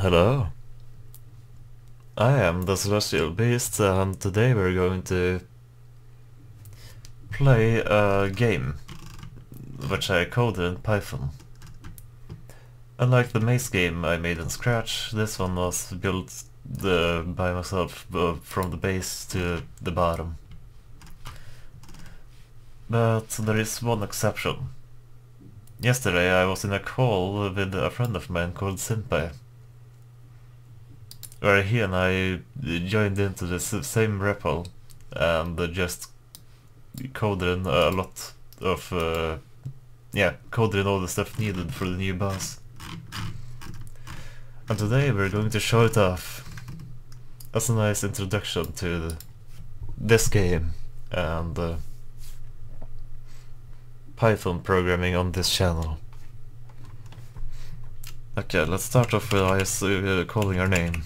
Hello. I am the Celestial Beast and today we're going to play a game which I coded in Python. Unlike the maze game I made in Scratch, this one was built the, by myself uh, from the base to the bottom. But there is one exception. Yesterday I was in a call with a friend of mine called Simpai where he and I joined into the same REPL and just coded in a lot of, uh, yeah, coded in all the stuff needed for the new boss. And today we're going to show it off as a nice introduction to this game and uh, Python programming on this channel. Okay, let's start off with us uh, calling our name.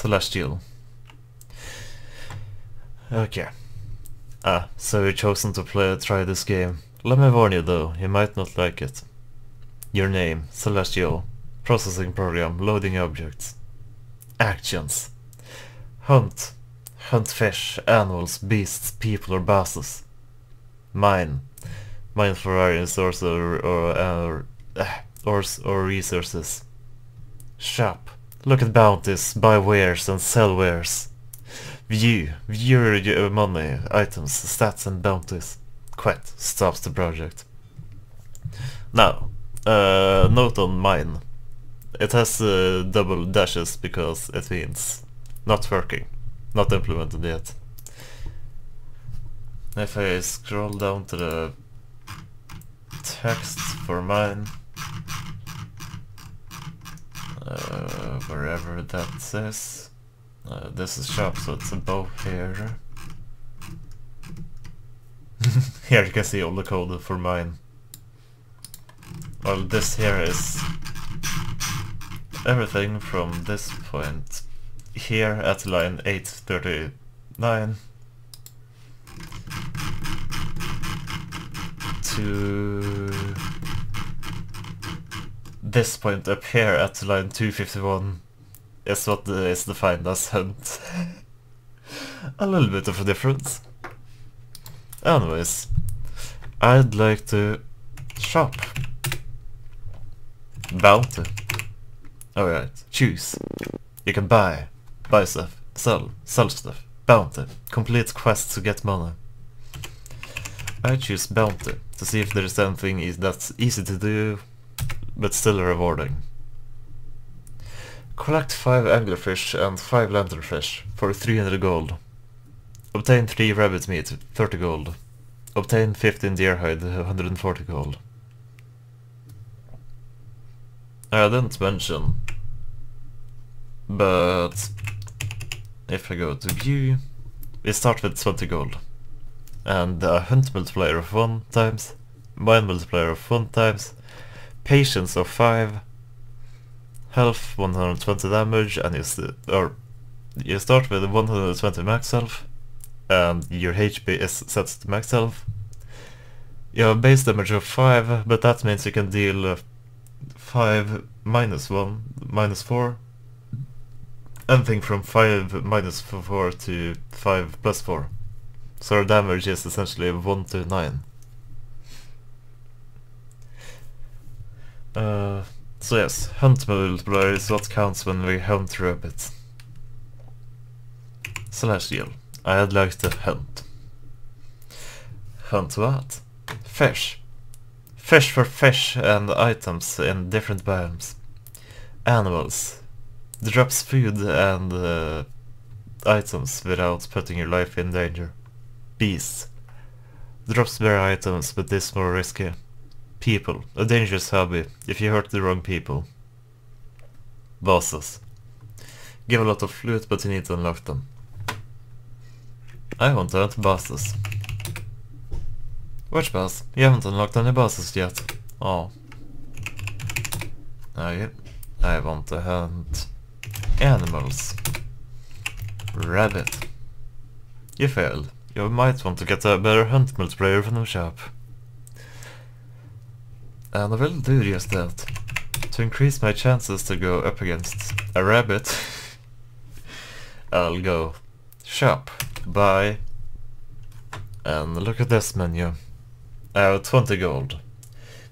Celestial. Okay. Ah, so you've chosen to play try this game. Let me warn you though, you might not like it. Your name, Celestial. Processing program, loading objects. Actions. Hunt. Hunt fish, animals, beasts, people or bosses. Mine. Mine for iron source or, or, or, uh, or, or resources. Shop. Look at bounties, buy wares and sell wares. View, view your money, items, stats and bounties. Quit, stops the project. Now, uh, note on mine. It has uh, double dashes because it means not working, not implemented yet. If I scroll down to the text for mine, uh, wherever that says. Uh, this is shop, so it's above here. here you can see all the code for mine. Well, this here is everything from this point here at line 839 to this point up here at line 251 is what is defined as hunt. a little bit of a difference. Anyways, I'd like to shop. Bounty. Alright, choose. You can buy, buy stuff, sell, sell stuff, bounty, complete quests to get money. I choose bounty to see if there's anything that's easy to do but still rewarding. Collect 5 anglerfish and 5 lanternfish for 300 gold. Obtain 3 rabbit meat, 30 gold. Obtain 15 deer hide, 140 gold. I didn't mention, but if I go to view, we start with 20 gold. And a hunt multiplier of 1 times, mine multiplier of 1 times, patience of 5, health 120 damage, and you, or you start with 120 max health, and your HP is set to max health. You have base damage of 5, but that means you can deal uh, 5 minus 1, minus 4, anything from 5 minus 4 to 5 plus 4. So our damage is essentially 1 to 9. Uh, so yes, hunt multiplier is what counts when we hunt rabbits. Celestial. I'd like to hunt. Hunt what? Fish. Fish for fish and items in different biomes. Animals. Drops food and uh, items without putting your life in danger. Beasts. Drops bear items but this more risky. People. A dangerous hobby, if you hurt the wrong people. Bosses. Give a lot of loot, but you need to unlock them. I want to hunt bosses. Which boss? You haven't unlocked any bosses yet. Oh. Okay. I want to hunt animals. Rabbit. You failed. You might want to get a better hunt multiplayer from the shop. And I will do just that. To increase my chances to go up against a rabbit, I'll go shop, buy, and look at this menu. I have 20 gold.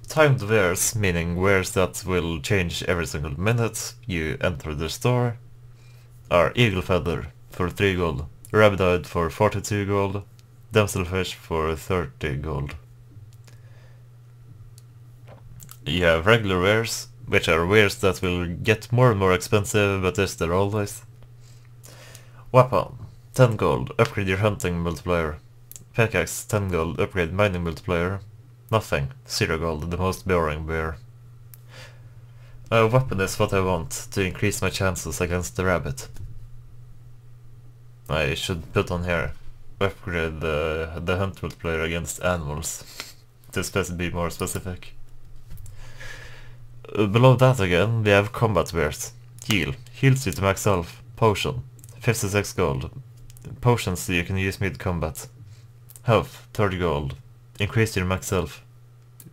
Timed wares, meaning wares that will change every single minute you enter the store, are Eagle Feather for 3 gold, Rabidite for 42 gold, Damselfish for 30 gold. You have regular wares, which are wares that will get more and more expensive, but is there always. Weapon, 10 gold, upgrade your hunting multiplier. Pickaxe, 10 gold, upgrade mining multiplier. Nothing, 0 gold, the most boring bear. A weapon is what I want, to increase my chances against the rabbit. I should put on here, upgrade the, the hunt multiplier against animals, to be more specific. Below that again, we have combat wares. Heal. Heals you to max health. Potion. 56 gold. Potions you can use mid-combat. Health. 30 gold. Increase your max health.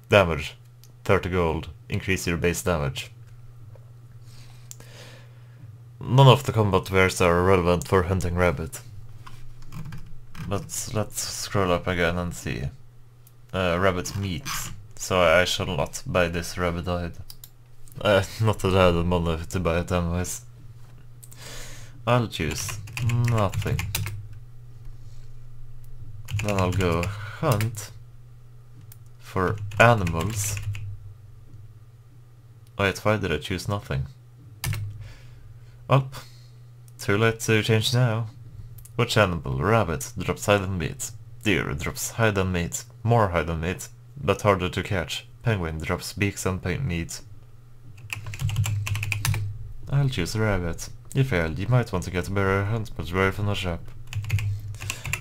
Damage. 30 gold. Increase your base damage. None of the combat wares are relevant for hunting rabbit. But let's scroll up again and see. Uh, rabbit meat. So I shall not buy this rabbit hide. Uh, not that I had the money to buy it anyways. I'll choose nothing. Then I'll go hunt for animals. Wait, why did I choose nothing? Up. Too late to change now. Which animal? Rabbit drops hide and meat. Deer drops hide and meat. More hide and meat, but harder to catch. Penguin drops beaks and paint meat. I'll choose a rabbit. You failed, you might want to get a better huntsman's berry from the shop.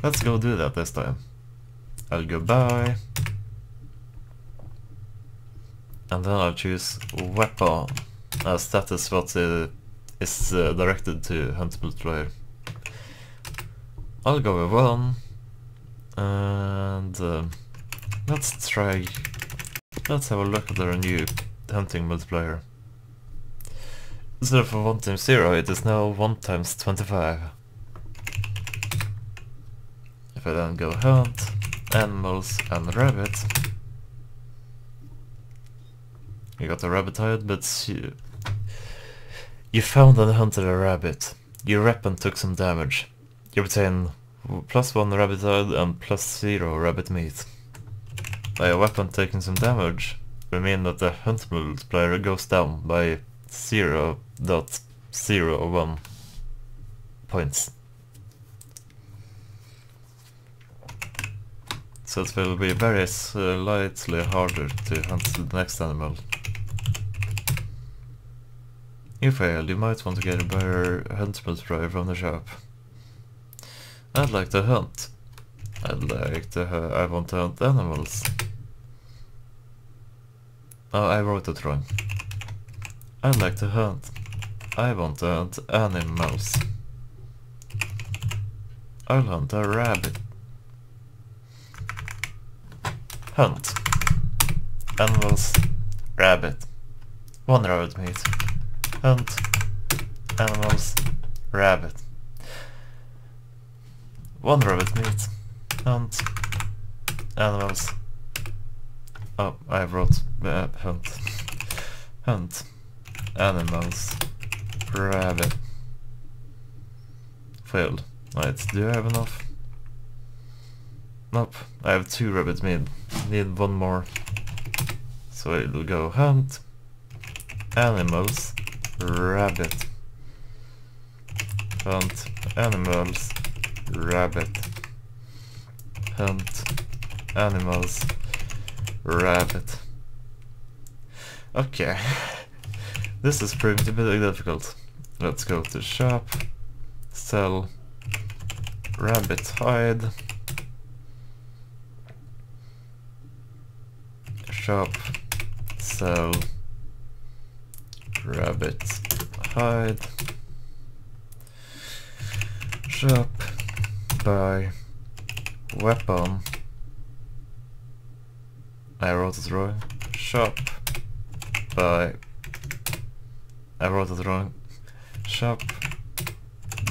Let's go do that this time. I'll go buy. And then I'll choose weapon, as that is what uh, is uh, directed to huntable player. I'll go with one. And uh, let's try... Let's have a look at our new hunting multiplier. Instead of 1 times 0, it is now 1 times 25. If I then go hunt, animals and rabbit, you got a rabbit hide, but you, you found and hunted a rabbit. Your weapon took some damage. You obtain plus 1 rabbit hide and plus 0 rabbit meat. By a weapon taking some damage, we mean that the hunt multiplier goes down by 0 dot zero one points. So it will be very slightly uh, harder to hunt the next animal. If fail, you might want to get a better hunt multiplier from the shop. I'd like to hunt. I'd like to I want to hunt animals. Oh, I wrote it wrong. I'd like to hunt. I want to hunt animals. I'll hunt a rabbit. Hunt. Animals. Rabbit. One rabbit meat. Hunt. Animals. Rabbit. One rabbit meat. Hunt. Animals. Oh, I wrote uh, hunt. Hunt. Animals rabbit. Failed. Right, do I have enough? Nope, I have two rabbits made. Need one more. So it'll go hunt, animals, rabbit. Hunt, animals, rabbit. Hunt, animals, rabbit. Okay. This is proving to be difficult. Let's go to shop, sell rabbit hide, shop, sell rabbit hide, shop, buy weapon, I wrote it wrong, shop, buy I wrote it wrong. Shop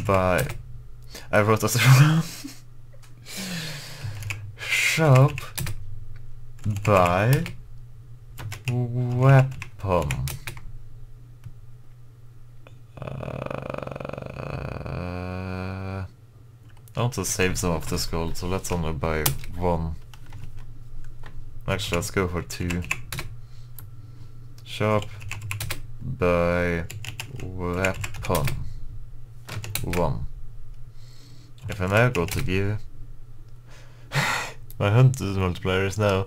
by... I wrote it wrong. Shop by weapon. Uh, I want to save some of this gold, so let's only buy one. Actually, let's go for two. Shop by weapon. One. If I now go to give my hunter's multiplier is now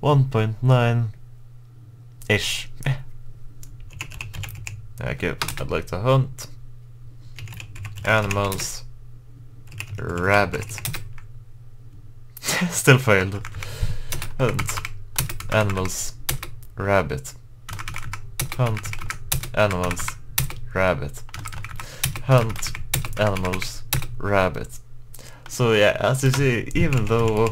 1.9 ish. okay, I'd like to hunt animals rabbit. Still failed. Hunt animals rabbit. Hunt animals rabbit. Hunt animals rabbit. So yeah, as you see, even though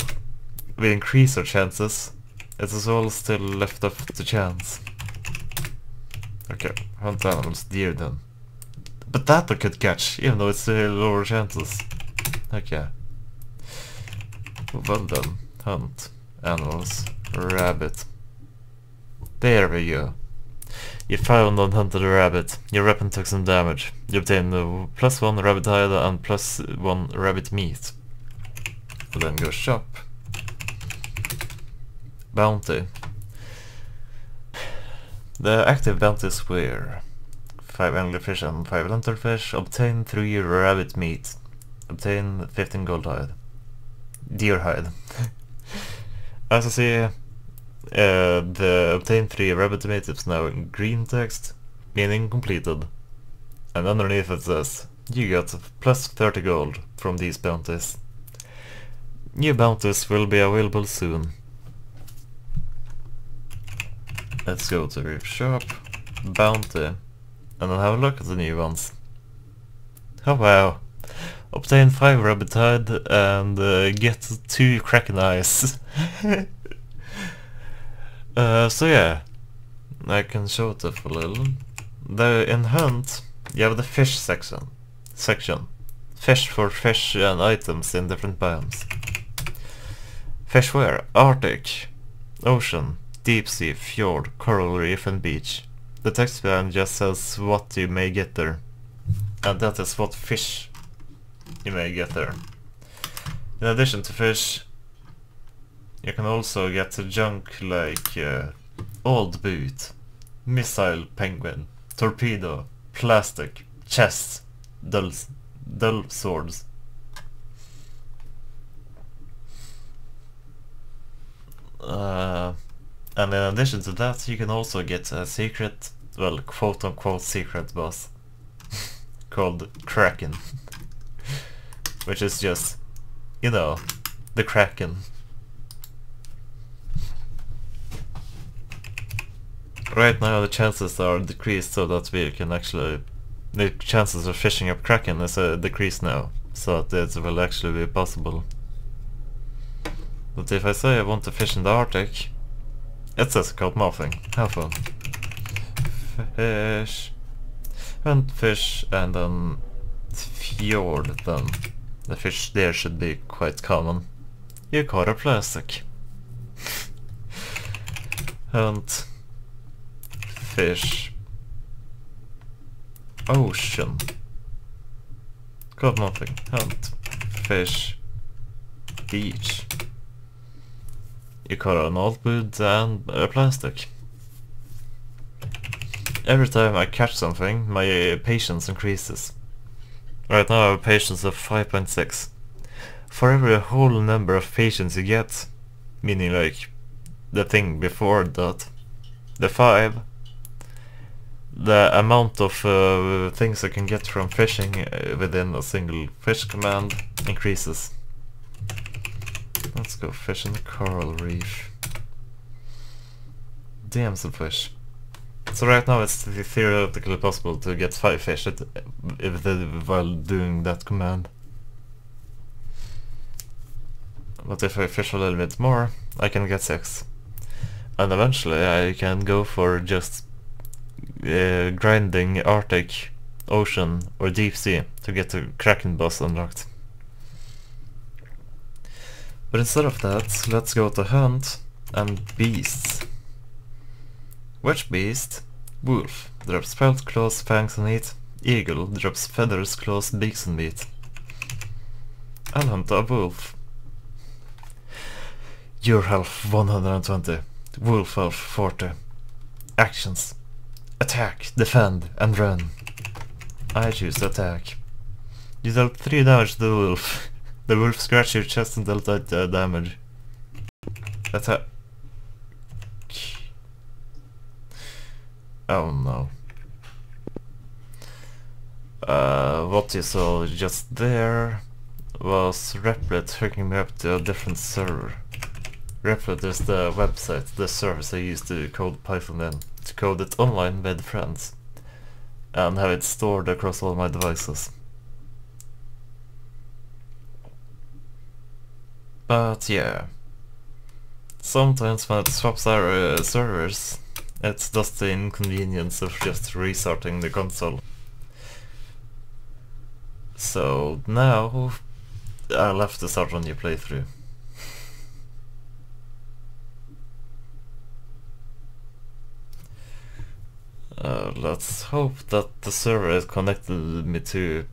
we increase our chances, it is all still left up to chance. Okay, hunt animals, deer then. But that I could catch, even though it's still lower chances. Okay. Well done. Hunt animals, rabbit. There we go. You found and hunted a rabbit. Your weapon took some damage. You obtained a plus one rabbit hide and plus one rabbit meat. Then go shop. Bounty. The active bounties were 5 anglerfish and 5 lanternfish. Obtain 3 rabbit meat. Obtain 15 gold hide. Deer hide. As I see, uh, the obtain 3 rabbit meat now in green text, meaning completed. And underneath it says, you got plus 30 gold from these bounties. New bounties will be available soon. Let's go to Reef Shop, Bounty, and then have a look at the new ones. Oh wow! Obtain 5 rabbit hide and uh, get 2 kraken eyes. Uh, so yeah, I can show it off a little. The, in Hunt, you have the fish section. Section. Fish for fish and items in different biomes. Fish where? Arctic, ocean, deep sea, fjord, coral reef and beach. The text behind just says what you may get there. And that is what fish you may get there. In addition to fish, you can also get junk like uh, old boot, missile penguin, torpedo, plastic, chest, dull, dull swords. Uh, and in addition to that you can also get a secret, well quote unquote secret boss called Kraken. Which is just, you know, the Kraken. Right now the chances are decreased so that we can actually... The chances of fishing up Kraken is uh, decreased now, so that it will actually be possible. But if I say I want to fish in the Arctic, it says caught nothing. Have fun. Fish. Hunt fish and then fjord then. The fish there should be quite common. You caught a plastic. Hunt fish. Ocean. Got nothing. Hunt. Fish. Beach. You caught an old wood and a plastic. Every time I catch something, my patience increases. Right now I have a patience of 5.6. For every whole number of patience you get, meaning like the thing before that, the 5, the amount of uh, things I can get from fishing uh, within a single fish command increases. Let's go fish in the coral reef. Damselfish. So right now it's theoretically possible to get 5 fish at, if the, while doing that command. But if I fish a little bit more, I can get 6. And eventually I can go for just uh, grinding Arctic, Ocean or Deep Sea to get the Kraken boss unlocked. But instead of that, let's go to Hunt and Beasts. Which beast? Wolf. Drops pelt, claws, fangs and meat. Eagle. Drops feathers, claws, beaks and meat. I'll hunt a wolf. Your health 120. Wolf health 40. Actions. Attack, defend, and run. I choose attack. You dealt 3 damage to the wolf. the wolf scratched your chest and dealt that uh, damage. Attack. Oh no. Uh, what you saw just there was Replit hooking me up to a different server. Replit is the website, the service I use to code Python in, code it online with friends, and have it stored across all my devices. But yeah, sometimes when it swaps our uh, servers, it's just the inconvenience of just restarting the console. So now I'll have to start a new playthrough. Uh, let's hope that the server is connected me to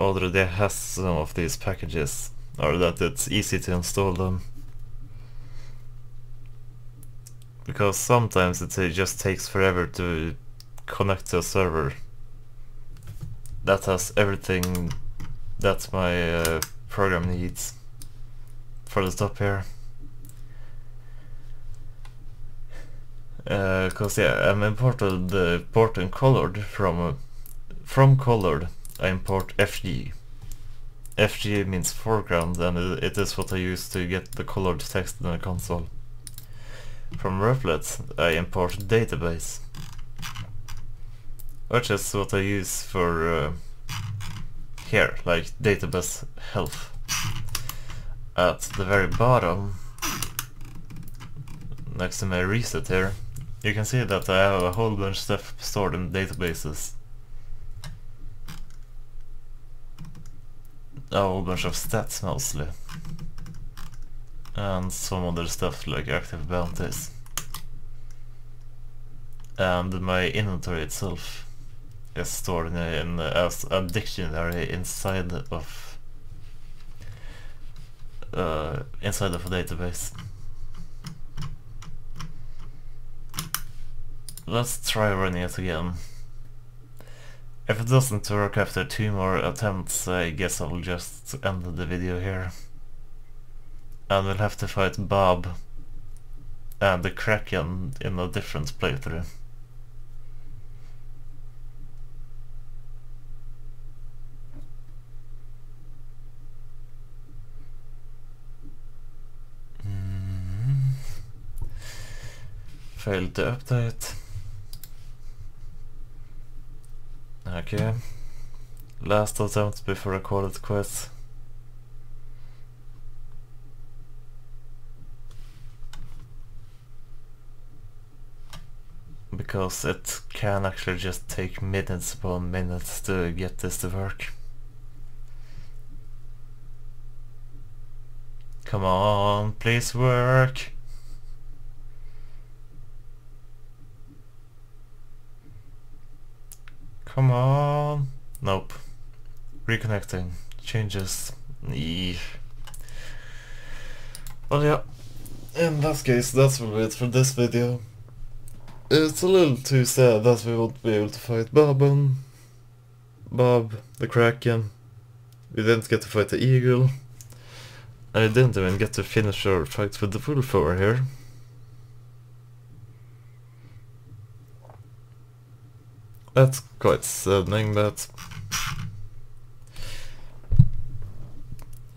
already has some of these packages or that it's easy to install them. Because sometimes it just takes forever to connect to a server that has everything that my uh, program needs for the top here. Because uh, yeah, I'm imported the port in colored from uh, from colored. I import FG. FG means foreground, and it is what I use to get the colored text in the console. From Replit, I import database, which is what I use for here, like database health. At the very bottom, next to my reset here, you can see that I have a whole bunch of stuff stored in databases. A whole bunch of stats mostly. And some other stuff like active bounties. And my inventory itself is stored in, in as a dictionary inside of uh, inside of a database. Let's try running it again. If it doesn't work after two more attempts, I guess I'll just end the video here. And we'll have to fight Bob and the Kraken in a different playthrough. Mm. Failed to update. Okay. Last attempt before I call it quits. Because it can actually just take minutes upon minutes to get this to work. Come on, please work. Come on. Nope. Reconnecting. Changes. Eee. Well, yeah. In that case, that's it for this video. It's a little too sad that we won't be able to fight Bob Bob, the Kraken. We didn't get to fight the Eagle. I didn't even get to finish our fight with the Wolf over here. That's quite saddening, but...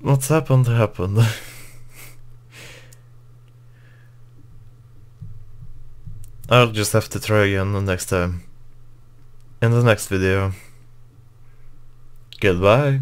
What's happened happened. I'll just have to try again the next time. In the next video. Goodbye.